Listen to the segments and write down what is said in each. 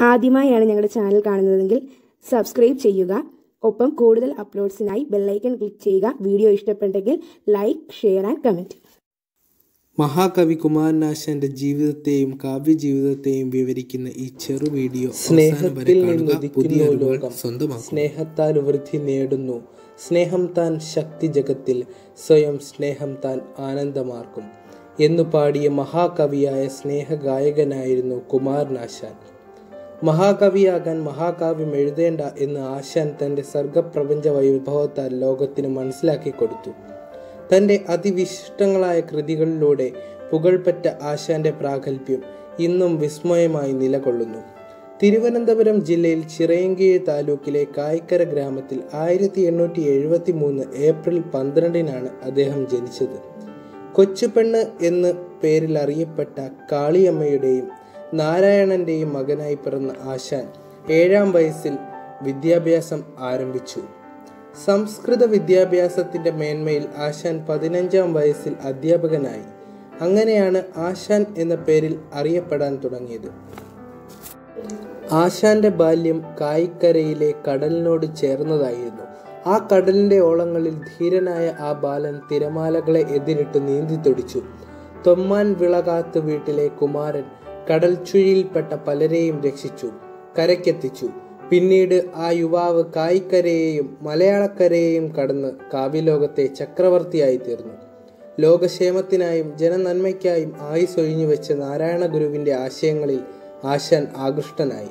ആദ്യമായാണ് ഞങ്ങളുടെ ചാനൽ കാണുന്നതെങ്കിൽ സബ്സ്ക്രൈബ് ചെയ്യുക. ഒപ്പം കൂടുതൽ അപ്ലോഡ്സിനായി ബെല്ലൈക്കൺ ക്ലിക്ക് ചെയ്യുക. വീഡിയോ ഇഷ്ടപ്പെട്ടെങ്കിൽ ലൈക്ക് ഷെയർ ആൻഡ് കമന്റ് മഹാകവി കുമാരനാശാന്റെ ജീവിതത്തെയും കാവ്യ ജീവിതത്തെയും വിവരിക്കുന്ന ഈ ചെറു വീഡിയോ സ്നേഹത്തിൽ നിന്ന് പുതിയ ലോകം. സ്വന്തമാക്കും സ്നേഹത്താൽ വൃദ്ധി നേടുന്നു. സ്നേഹം താൻ ശക്തി ജഗത്തിൽ സ്വയം സ്നേഹം താൻ ആനന്ദമാർക്കും. എന്നു പാടിയ മഹാകവിയായ സ്നേഹഗായകനായിരുന്നു കുമാരനാശാൻ. മഹാകവിയാകാൻ മഹാകാവ്യം എഴുതേണ്ട എന്ന് ആശാൻ തന്റെ സർഗപ്രപഞ്ച വൈഭവത്താൽ ലോകത്തിന് മനസ്സിലാക്കി കൊടുത്തു. തന്റെ അതിവിശിഷ്ടങ്ങളായ കൃതികളിലൂടെ പുകൾപ്പെട്ട ആശാന്റെ പ്രാഗൽഭ്യം ഇന്നും വിസ്മയമായി നിലകൊള്ളുന്നു. തിരുവനന്തപുരം ജില്ലയിൽ ചിറയങ്കീഴ് താലൂക്കിലെ കായ്ക്കര ഗ്രാമത്തിൽ ആയിരത്തി എണ്ണൂറ്റി എഴുപത്തി മൂന്ന് ഏപ്രിൽ പന്ത്രണ്ടിനാണ് അദ്ദേഹം ജനിച്ചത്. കൊച്ചുപെണ്ണ് എന്ന് പേരിൽ അറിയപ്പെട്ട കാളിയമ്മയുടെയും നാരായണന്റെയും മകനായി പിറന്ന ആശാൻ ഏഴാം വയസ്സിൽ വിദ്യാഭ്യാസം ആരംഭിച്ചു. സംസ്കൃത വിദ്യാഭ്യാസത്തിന്റെ മേന്മയിൽ ആശാൻ പതിനഞ്ചാം വയസ്സിൽ അധ്യാപകനായി. അങ്ങനെയാണ് ആശാൻ എന്ന പേരിൽ അറിയപ്പെടാൻ തുടങ്ങിയത്. ആശാന്റെ ബാല്യം കായിക്കരയിലെ കടലിനോട് ചേർന്നതായിരുന്നു. ആ കടലിന്റെ ഓളങ്ങളിൽ ധീരനായ ആ ബാലൻ തിരമാലകളെ എതിരിട്ട് നീന്തി തുടിച്ചു. തൊമ്മാൻ വിളകാത്ത് വീട്ടിലെ കുമാരൻ കടൽ ചുഴിയിൽപ്പെട്ട പലരെയും രക്ഷിച്ചു കരയ്ക്കെത്തിച്ചു. പിന്നീട് ആ യുവാവ് കായിക്കരയെയും മലയാളക്കരയെയും കടന്ന് കാവ്യലോകത്തെ ചക്രവർത്തിയായി തീർന്നു. ലോകക്ഷേമത്തിനായും ജനനന്മയ്ക്കായും ആയുസൊഴിഞ്ഞു വെച്ച നാരായണ ഗുരുവിന്റെ ആശയങ്ങളിൽ ആശാൻ ആകൃഷ്ടനായി.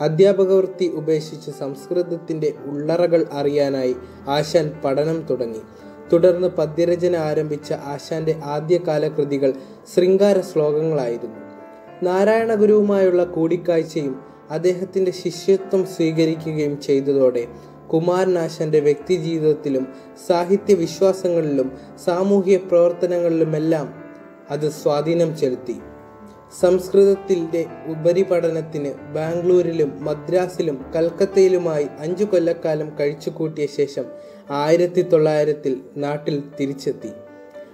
അധ്യാപക വൃത്തി ഉപേക്ഷിച്ച് സംസ്കൃതത്തിന്റെ ഉള്ളറകൾ അറിയാനായി ആശാൻ പഠനം തുടങ്ങി. തുടർന്ന് പദ്യരചന ആരംഭിച്ച ആശാന്റെ ആദ്യകാല കൃതികൾ ശൃംഗാര ശ്ലോകങ്ങളായിരുന്നു. നാരായണ ഗുരുവുമായുള്ള കൂടിക്കാഴ്ചയും അദ്ദേഹത്തിന്റെ ശിഷ്യത്വം സ്വീകരിക്കുകയും ചെയ്തതോടെ കുമാരനാശന്റെ വ്യക്തിജീവിതത്തിലും സാഹിത്യ വിശ്വാസങ്ങളിലും സാമൂഹ്യ പ്രവർത്തനങ്ങളിലുമെല്ലാം അത് സ്വാധീനം ചെലുത്തി. സംസ്കൃതത്തിന്റെ ഉപരിപഠനത്തിന് ബാംഗ്ലൂരിലും മദ്രാസിലും കൽക്കത്തയിലുമായി അഞ്ചു കൊല്ലക്കാലം കഴിച്ചുകൂട്ടിയ ശേഷം ആയിരത്തി തൊള്ളായിരത്തിൽ നാട്ടിൽ തിരിച്ചെത്തി.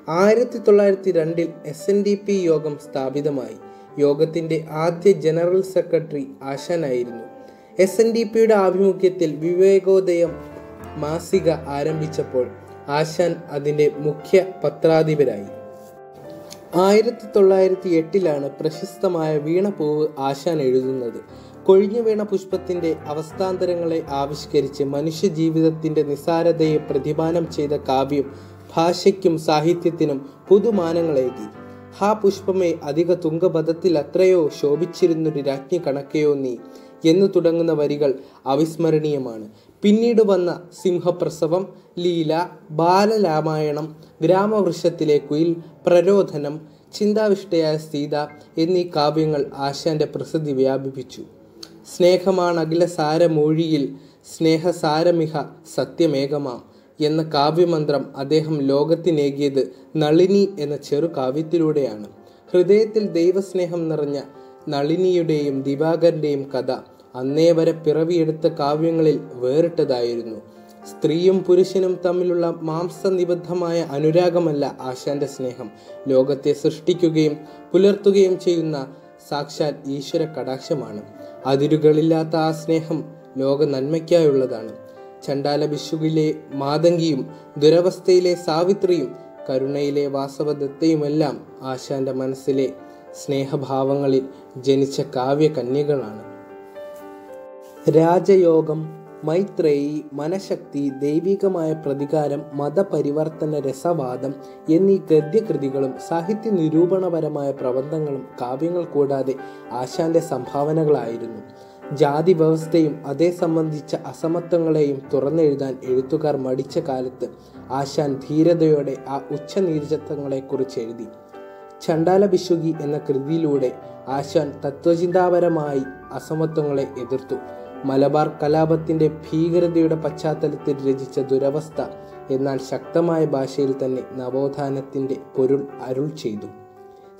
ആയിരത്തി തൊള്ളായിരത്തി രണ്ടിൽ എസ് എൻ ഡി പി യോഗം സ്ഥാപിതമായി. യോഗത്തിന്റെ ആദ്യ ജനറൽ സെക്രട്ടറി ആശാനായിരുന്നു. എസ് എൻ ഡി പിയുടെ ആഭിമുഖ്യത്തിൽ വിവേകോദയം മാസിക ആരംഭിച്ചപ്പോൾ ആശാൻ അതിന്റെ മുഖ്യ പത്രാധിപരായി. ആയിരത്തി തൊള്ളായിരത്തി എട്ടിലാണ് പ്രശസ്തമായ വീണപൂവ് ആശാൻ എഴുതുന്നത്. കൊഴിഞ്ഞു വീണ പുഷ്പത്തിന്റെ അവസ്ഥാന്തരങ്ങളെ ആവിഷ്കരിച്ച് മനുഷ്യജീവിതത്തിന്റെ നിസാരതയെ പ്രതിപാനം ചെയ്ത കാവ്യം ഭാഷയ്ക്കും സാഹിത്യത്തിനും പുതുമാനങ്ങളേകി. ഹാ പുഷ്പമേ അധിക തുങ്കപഥത്തിൽ അത്രയോ ശോഭിച്ചിരുന്നൊരു രാജ്ഞി കണക്കെയോ നീ? എന്ന് തുടങ്ങുന്ന വരികൾ അവിസ്മരണീയമാണ്. പിന്നീട് വന്ന സിംഹപ്രസവം ലീല ബാലരാമായണം ഗ്രാമവൃക്ഷത്തിലെ കുയിൽ പ്രരോധനം ചിന്താവിഷ്ടയായ സീത എന്നീ കാവ്യങ്ങൾ ആശാന്റെ പ്രസിദ്ധി വ്യാപിപ്പിച്ചു. സ്നേഹമാണ് അഖിലസാരമൊഴിയിൽ സ്നേഹസാരമിഹ സത്യമേകമാം. എന്ന കാവ്യമന്ത്രം അദ്ദേഹം ലോകത്തിനേകിയത് നളിനി എന്ന ചെറു കാവ്യത്തിലൂടെയാണ്. ഹൃദയത്തിൽ ദൈവസ്നേഹം നിറഞ്ഞ നളിനിയുടെയും ദിവാകരന്റെയും കഥ അന്നേ വരെ പിറവിയെടുത്ത കാവ്യങ്ങളിൽ വേറിട്ടതായിരുന്നു. സ്ത്രീയും പുരുഷനും തമ്മിലുള്ള മാംസനിബദ്ധമായ അനുരാഗമല്ല ആശാന്റെ സ്നേഹം. ലോകത്തെ സൃഷ്ടിക്കുകയും പുലർത്തുകയും ചെയ്യുന്ന സാക്ഷാൽ ഈശ്വര കടാക്ഷമാണ് അതിരുകളില്ലാത്ത ആ സ്നേഹം ലോക നന്മയ്ക്കായുള്ളതാണ് ചണ്ടാല ബിഷുവിലെ മാതങ്കിയും ദുരവസ്ഥയിലെ സാവിത്രിയും കരുണയിലെ വാസവദത്തയുമെല്ലാം ആശാന്റെ മനസ്സിലെ സ്നേഹഭാവങ്ങളിൽ ജനിച്ച കാവ്യകന്യകളാണ്. രാജയോഗം മൈത്രേയി മനഃശക്തി ദൈവികമായ പ്രതികാരം മതപരിവർത്തന രസവാദം എന്നീ ഗദ്യകൃതികളും സാഹിത്യ നിരൂപണപരമായ പ്രബന്ധങ്ങളും കാവ്യങ്ങൾ കൂടാതെ ആശാന്റെ സംഭാവനകളായിരുന്നു. ജാതി വ്യവസ്ഥയും അതേ സംബന്ധിച്ച അസമത്വങ്ങളെയും തുറന്നെഴുതാൻ എഴുത്തുകാർ മടിച്ച കാലത്ത് ആശാൻ ധീരതയോടെ ആ ഉച്ച നീചത്വങ്ങളെക്കുറിച്ച് എഴുതി. ചണ്ടാല ബിശുഗി എന്ന കൃതിയിലൂടെ ആശാൻ തത്വചിന്താപരമായി അസമത്വങ്ങളെ എതിർത്തു. മലബാർ കലാപത്തിന്റെ ഭീകരതയുടെ പശ്ചാത്തലത്തിൽ രചിച്ച ദുരവസ്ഥ എന്നാൽ ശക്തമായ ഭാഷയിൽ തന്നെ നവോത്ഥാനത്തിന്റെ പൊരുൾ അരുൾ ചെയ്തു.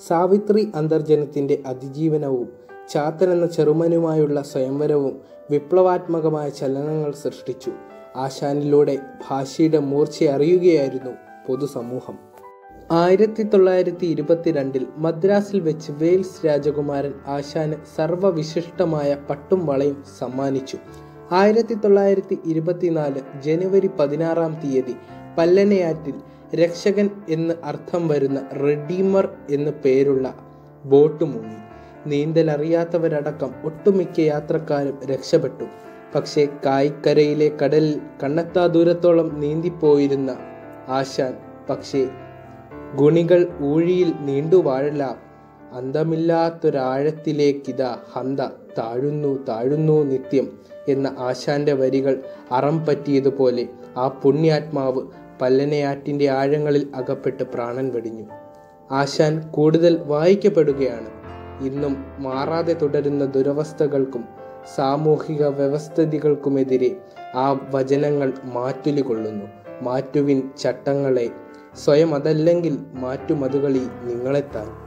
സാവിത്രി അന്തർജനത്തിന്റെ അതിജീവനവും ചാത്തൻ എന്ന ചെറുമനുമായുള്ള സ്വയംവരവും വിപ്ലവാത്മകമായ ചലനങ്ങൾ സൃഷ്ടിച്ചു. ആശാനിലൂടെ ഭാഷയുടെ മൂർച്ച അറിയുകയായിരുന്നു പൊതുസമൂഹം. ആയിരത്തി തൊള്ളായിരത്തി ഇരുപത്തിരണ്ടിൽ മദ്രാസിൽ വെച്ച് വെയിൽസ് രാജകുമാരൻ ആശാന് സർവവിശിഷ്ടമായ പട്ടും വളയും സമ്മാനിച്ചു. ആയിരത്തി തൊള്ളായിരത്തി ഇരുപത്തിനാല് ജനുവരി പതിനാറാം തീയതി പല്ലനയാറ്റിൽ രക്ഷകൻ എന്ന് അർത്ഥം വരുന്ന റെഡീമർ എന്ന് പേരുള്ള ബോട്ട് മുങ്ങി. നീന്തൽ അറിയാത്തവരടക്കം ഒട്ടുമിക്ക യാത്രക്കാരും രക്ഷപ്പെട്ടു. പക്ഷേ കായ്ക്കരയിലെ കടലിൽ കണ്ണെത്താ ദൂരത്തോളം നീന്തിപ്പോയിരുന്ന ആശാൻ പക്ഷേ ഗുണികൾ ഊഴിയിൽ നീണ്ടു വാഴല അന്തമില്ലാത്തൊരാഴത്തിലേക്കിതാ ഹന്ത താഴുന്നു താഴുന്നു നിത്യം എന്ന ആശാന്റെ വരികൾ അറം പറ്റിയതുപോലെ ആ പുണ്യാത്മാവ് പല്ലനയാറ്റിന്റെ ആഴങ്ങളിൽ അകപ്പെട്ട് പ്രാണൻ വെടിഞ്ഞു. ആശാൻ കൂടുതൽ വായിക്കപ്പെടുകയാണ്. ഇന്നും മാറാതെ തുടരുന്ന ദുരവസ്ഥകൾക്കും സാമൂഹിക വ്യവസ്ഥിതികൾക്കുമെതിരെ ആ വചനങ്ങൾ മാറ്റുലി കൊള്ളുന്നു. മാറ്റുവിൻ ചട്ടങ്ങളെ സ്വയം അതല്ലെങ്കിൽ മാറ്റുമതുകളി നിങ്ങളെത്താൻ.